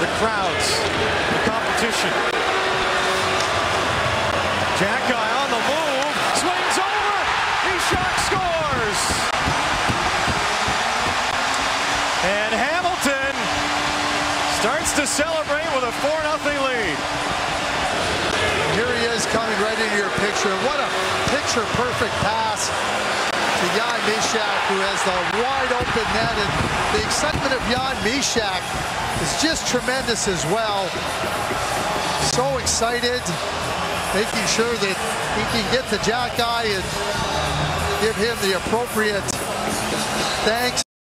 the crowds, the competition. Xhekaj on the move, swings over, Mysak scores! And Hamilton starts to celebrate with a 4-0 lead. Here he is coming right into your picture. What a picture-perfect pass to Jan Mysak, who has the wide open net. And the excitement of Jan Mysak is just tremendous as well. So excited, making sure that he can get to Xhekaj and give him the appropriate thanks.